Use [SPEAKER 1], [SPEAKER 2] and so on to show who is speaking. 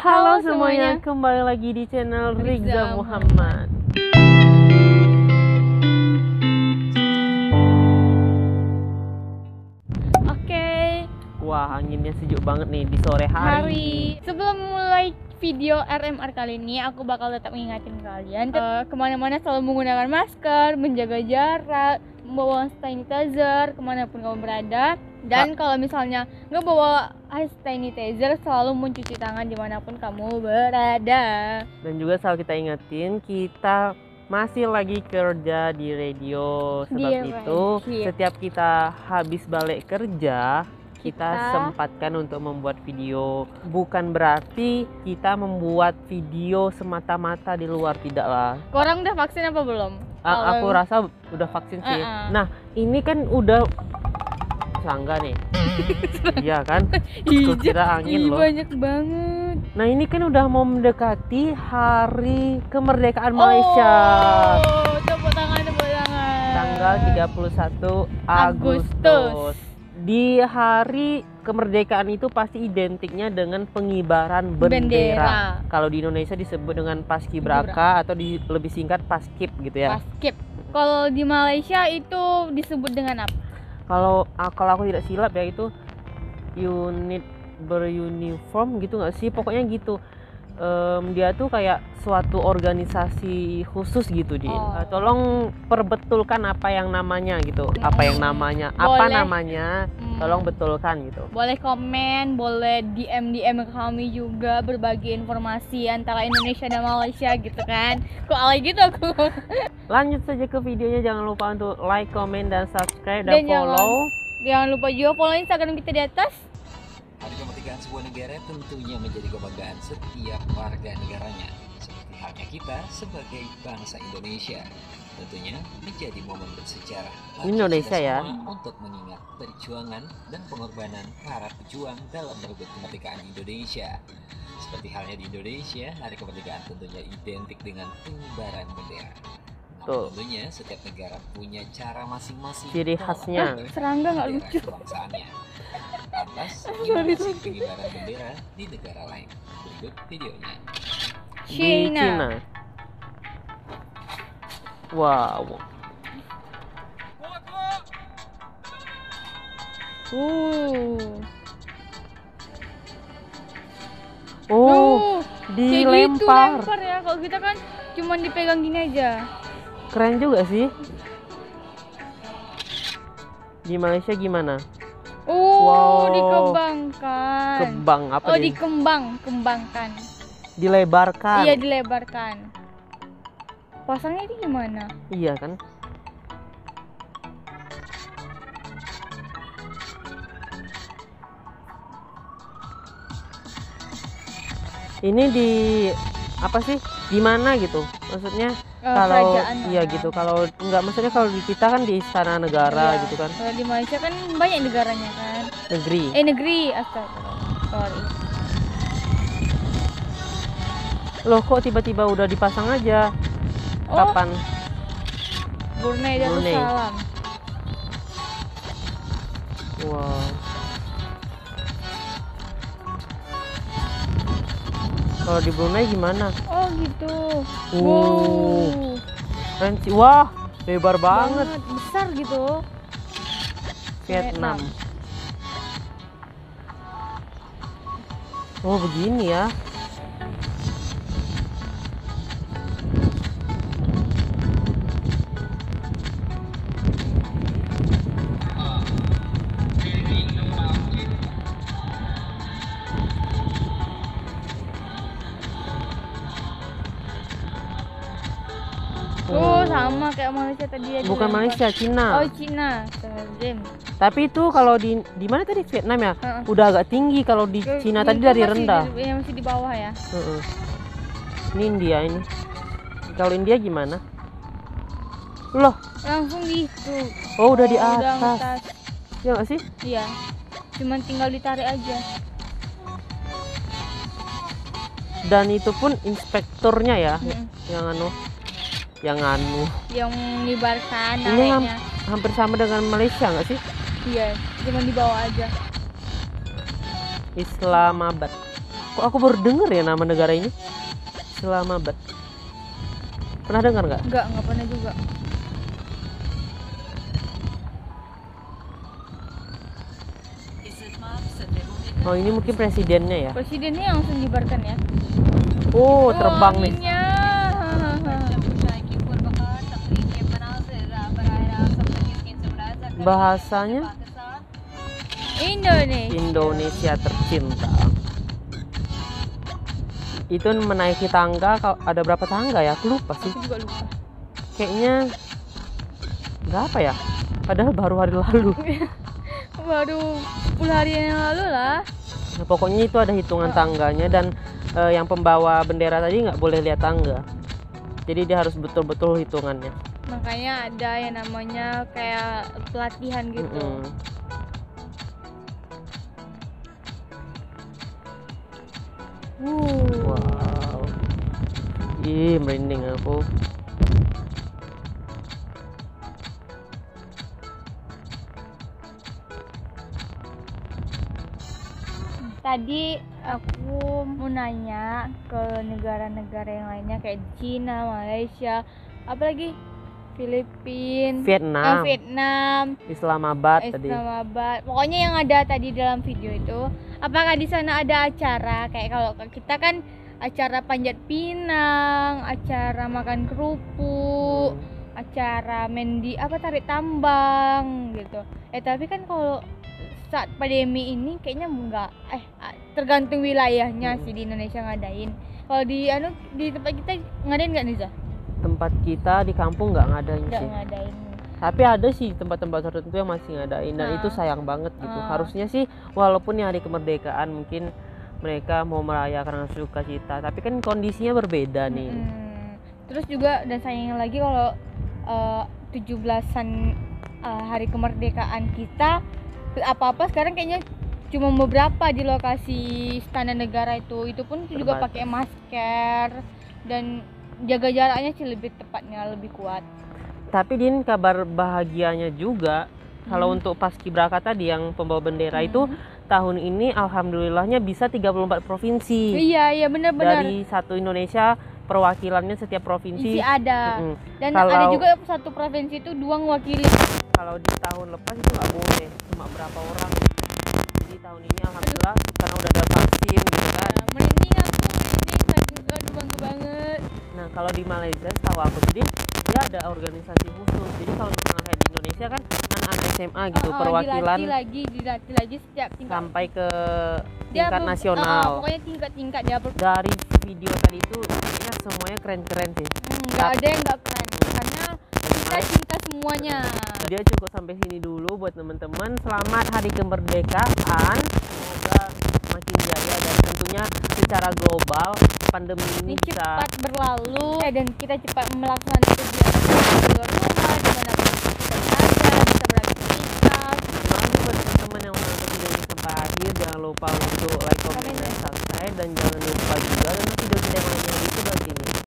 [SPEAKER 1] Halo,
[SPEAKER 2] Halo
[SPEAKER 1] semuanya,
[SPEAKER 2] semuanya.
[SPEAKER 1] kembali lagi di channel Rizza Muhammad.
[SPEAKER 2] Oke,
[SPEAKER 1] Wah, anginnya sejuk banget nih di sore hari.
[SPEAKER 2] hari sebelum mulai video RMR kali ini, aku bakal tetap mengingatkan kalian eh, ke mana-mana selalu menggunakan masker, menjaga jarak, membawa sanitizer ke mana pun kamu berada. Dan kalau misalnya nggak bawa hand sanitizer, selalu mencuci tangan di mana pun kamu berada.
[SPEAKER 1] Dan juga selalu kita ingetin, kita masih lagi kerja di radio. Sebab
[SPEAKER 2] Di
[SPEAKER 1] itu,
[SPEAKER 2] radio.
[SPEAKER 1] setiap kita habis balik kerja, kita,
[SPEAKER 2] Kita-
[SPEAKER 1] sempatkan untuk membuat video. Bukan berarti kita membuat video semata-mata di luar tidaklah.
[SPEAKER 2] Korang udah vaksin apa belum?
[SPEAKER 1] A-
[SPEAKER 2] Kalau-
[SPEAKER 1] aku rasa udah vaksin sih.
[SPEAKER 2] Uh-uh.
[SPEAKER 1] Nah, ini kan udah serangga nih. Iya kan? Kira angin loh.
[SPEAKER 2] banyak banget.
[SPEAKER 1] Nah, ini kan udah mau mendekati hari kemerdekaan Malaysia.
[SPEAKER 2] Oh, tepuk tangan, tepuk tangan.
[SPEAKER 1] Tanggal 31 Agustus.
[SPEAKER 2] Agustus.
[SPEAKER 1] Di hari kemerdekaan itu pasti identiknya dengan pengibaran bendera.
[SPEAKER 2] Bendera.
[SPEAKER 1] Kalau di Indonesia disebut dengan paskibraka atau di, lebih singkat paskib gitu ya.
[SPEAKER 2] Paskib. Kalau di Malaysia itu disebut dengan apa?
[SPEAKER 1] Kalau ah, kalau aku tidak silap ya itu unit beruniform gitu nggak sih pokoknya gitu Em, dia tuh kayak suatu organisasi khusus gitu di
[SPEAKER 2] Oh.
[SPEAKER 1] Eh, tolong perbetulkan apa yang namanya gitu apa yang namanya apa
[SPEAKER 2] Boleh.
[SPEAKER 1] namanya
[SPEAKER 2] Hmm.
[SPEAKER 1] tolong betulkan gitu
[SPEAKER 2] Boleh komen, boleh DM DM ke kami juga berbagi informasi antara Indonesia dan Malaysia gitu kan. Kok alay gitu aku?
[SPEAKER 1] lanjut saja ke videonya jangan lupa untuk like comment dan subscribe dan,
[SPEAKER 2] Dan jangan-
[SPEAKER 1] follow
[SPEAKER 2] Jangan lupa juga follow Instagram kita di atas.
[SPEAKER 3] Hari kemerdekaan sebuah negara tentunya menjadi kebanggaan setiap warga negaranya. Seperti halnya kita sebagai bangsa Indonesia. Tentunya menjadi momen bersejarah bagi
[SPEAKER 1] Indonesia
[SPEAKER 3] kita
[SPEAKER 1] ya.
[SPEAKER 3] semua untuk mengingat perjuangan dan pengorbanan para pejuang dalam merebut kemerdekaan Indonesia. Seperti halnya di Indonesia, hari kemerdekaan tentunya identik dengan pengibaran bendera.
[SPEAKER 1] Tuh.
[SPEAKER 3] Tentunya setiap negara punya cara masing-masing
[SPEAKER 1] ciri khasnya
[SPEAKER 2] Serangga nggak lucu.
[SPEAKER 3] kebangsaannya. Lantas,
[SPEAKER 2] Sorry,
[SPEAKER 3] gimana sih
[SPEAKER 2] sorry.
[SPEAKER 3] pengibaran bendera di negara lain? Berikut videonya.
[SPEAKER 1] di
[SPEAKER 2] China.
[SPEAKER 1] Wow
[SPEAKER 2] Uh.
[SPEAKER 1] oh
[SPEAKER 2] Duh, gitu
[SPEAKER 1] dilempar
[SPEAKER 2] lempar ya. Kalau kita kan cuma dipegang gini aja.
[SPEAKER 1] Keren juga sih. Di Malaysia gimana?
[SPEAKER 2] Oh,
[SPEAKER 1] Wow.
[SPEAKER 2] dikembangkan.
[SPEAKER 1] Kebang apa
[SPEAKER 2] oh,
[SPEAKER 1] nih?
[SPEAKER 2] dikembang, kembangkan.
[SPEAKER 1] Dilebarkan.
[SPEAKER 2] Iya, dilebarkan. Pasangnya ini gimana?
[SPEAKER 1] Iya kan? Ini di apa sih? Di mana gitu? Maksudnya
[SPEAKER 2] Eh,
[SPEAKER 1] kalau iya
[SPEAKER 2] mana?
[SPEAKER 1] gitu. Kalau enggak maksudnya kalau di kita kan di istana negara
[SPEAKER 2] Iya.
[SPEAKER 1] gitu kan.
[SPEAKER 2] Kalau di Malaysia kan banyak negaranya kan.
[SPEAKER 1] Negeri.
[SPEAKER 2] Eh negeri, astaga. Sorry.
[SPEAKER 1] Loh kok tiba-tiba udah dipasang aja?
[SPEAKER 2] Oh,
[SPEAKER 1] Kapan?
[SPEAKER 2] Brunei
[SPEAKER 1] Brunei.
[SPEAKER 2] Darussalam.
[SPEAKER 1] Wow. Kalau di Brunei gimana?
[SPEAKER 2] Oh gitu.
[SPEAKER 1] Uh,
[SPEAKER 2] Wow.
[SPEAKER 1] sih. Wah, lebar banget.
[SPEAKER 2] Besar gitu.
[SPEAKER 1] Vietnam. Oh, begini ya.
[SPEAKER 2] Oh, sama kayak Malaysia tadi ya.
[SPEAKER 1] Bukan
[SPEAKER 2] dilempar.
[SPEAKER 1] Malaysia, Cina.
[SPEAKER 2] Oh, Cina. Astagfirullahaladzim.
[SPEAKER 1] Tapi itu kalau di di mana tadi Vietnam ya?
[SPEAKER 2] Heeh.
[SPEAKER 1] Udah agak tinggi kalau di
[SPEAKER 2] Ke-
[SPEAKER 1] Cina tadi dari
[SPEAKER 2] masih
[SPEAKER 1] rendah.
[SPEAKER 2] di- ya, masih di bawah ya.
[SPEAKER 1] Heeh. Ini India ini. Kalau India gimana? Loh,
[SPEAKER 2] Langsung gitu.
[SPEAKER 1] oh udah di
[SPEAKER 2] Oh, udah
[SPEAKER 1] atas.
[SPEAKER 2] atas.
[SPEAKER 1] Ya nggak sih?
[SPEAKER 2] Iya. Cuman tinggal ditarik aja.
[SPEAKER 1] Dan itu pun inspekturnya ya,
[SPEAKER 2] Mm-mm.
[SPEAKER 1] yang anu, yang anu.
[SPEAKER 2] Yang mengibarkan
[SPEAKER 1] Ini ham- hampir sama dengan Malaysia nggak sih?
[SPEAKER 2] Iya, cuman di bawah aja.
[SPEAKER 1] Islamabad. kok aku baru denger ya nama negara ini Islamabad pernah dengar nggak
[SPEAKER 2] Enggak, enggak pernah juga.
[SPEAKER 1] oh ini mungkin presidennya ya
[SPEAKER 2] Presidennya langsung dibarkan ya.
[SPEAKER 1] oh terbang nih bahasanya?
[SPEAKER 2] Indonesia.
[SPEAKER 1] Indonesia tercinta. Itu menaiki tangga ada berapa tangga ya? Aku lupa sih.
[SPEAKER 2] Aku juga lupa.
[SPEAKER 1] kayaknya nggak apa ya? Padahal baru hari lalu.
[SPEAKER 2] Baru 10 hari yang lalu lah.
[SPEAKER 1] Nah, pokoknya itu ada hitungan tangganya dan eh, yang pembawa bendera tadi nggak boleh lihat tangga. Jadi dia harus betul-betul hitungannya
[SPEAKER 2] Makanya ada yang namanya kayak pelatihan gitu.
[SPEAKER 1] Mm-mm.
[SPEAKER 2] Uh.
[SPEAKER 1] wow ih merinding aku
[SPEAKER 2] Tadi aku mau nanya ke negara-negara yang lainnya kayak Cina, Malaysia, apalagi Filipina,
[SPEAKER 1] Vietnam
[SPEAKER 2] Vietnam,
[SPEAKER 1] Islamabad tadi
[SPEAKER 2] Islamabad. Pokoknya yang ada tadi dalam video itu, apakah di sana ada acara kayak kalau kita kan acara panjat pinang, acara makan kerupuk,
[SPEAKER 1] Hmm.
[SPEAKER 2] acara main di apa tarik tambang gitu. Eh tapi kan kalau saat pandemi ini kayaknya enggak eh tergantung wilayahnya
[SPEAKER 1] Hmm.
[SPEAKER 2] sih di Indonesia ngadain. Kalau di anu di tempat kita ngadain nggak Niza?
[SPEAKER 1] Tempat kita di kampung nggak ngadain
[SPEAKER 2] Nggak
[SPEAKER 1] sih
[SPEAKER 2] ngadain.
[SPEAKER 1] tapi ada sih tempat-tempat tertentu yang masih ngadain dan
[SPEAKER 2] Ah.
[SPEAKER 1] itu sayang banget gitu
[SPEAKER 2] Ah.
[SPEAKER 1] harusnya sih walaupun ya hari kemerdekaan mungkin mereka mau merayakan dengan sukacita tapi kan kondisinya berbeda nih
[SPEAKER 2] Mm-mm. Terus juga dan sayangnya lagi kalau eh, 17-an eh, hari kemerdekaan kita apa-apa sekarang kayaknya cuma beberapa di lokasi istana negara itu itu pun juga pakai masker dan jaga jaraknya sih lebih tepatnya lebih kuat.
[SPEAKER 1] tapi din kabar bahagianya juga kalau
[SPEAKER 2] Hmm.
[SPEAKER 1] untuk paskibraka tadi yang pembawa bendera itu
[SPEAKER 2] Hmm.
[SPEAKER 1] tahun ini alhamdulillahnya bisa 34 provinsi
[SPEAKER 2] Iya iya benar-benar
[SPEAKER 1] dari satu Indonesia perwakilannya setiap provinsi
[SPEAKER 2] isi ada
[SPEAKER 1] Mm-mm.
[SPEAKER 2] dan ada
[SPEAKER 1] Kalau-
[SPEAKER 2] juga satu provinsi itu dua mewakili.
[SPEAKER 1] kalau di tahun lepas itu nggak boleh cuma berapa orang jadi tahun ini alhamdulillah karena udah ada vaksin gitu kan
[SPEAKER 2] Nah, merinding aku ini aduh aduh, bangga banget.
[SPEAKER 1] nah kalau di Malaysia setahu aku jadi dia ada organisasi khusus. Jadi kalau misalnya kayak di Indonesia kan anak-anak SMA gitu
[SPEAKER 2] Oh, oh,
[SPEAKER 1] perwakilan
[SPEAKER 2] dilatih lagi dilatih lagi setiap tingkat.
[SPEAKER 1] sampai ke
[SPEAKER 2] Dia
[SPEAKER 1] tingkat
[SPEAKER 2] ber-
[SPEAKER 1] nasional.
[SPEAKER 2] oh, pokoknya tingkat-tingkat dia
[SPEAKER 1] dari video tadi itu kayaknya semuanya keren-keren sih.
[SPEAKER 2] Hmm, nggak ada yang nggak keren karena kita cinta semuanya.
[SPEAKER 1] Dia cukup sampai sini dulu buat teman-teman. Selamat hari kemerdekaan. Semoga semakin jaya dan tentunya secara global pandemi ini,
[SPEAKER 2] cepat berlalu. Eh, dan kita cepat melakukan kegiatan di luar rumah di mana kita berada bisa beraktivitas.
[SPEAKER 1] Selamat buat teman-teman yang menonton video ini sampai akhir. Jangan lupa untuk like, comment, dan subscribe. Dan jangan lupa juga untuk video kita yang lainnya itu bagi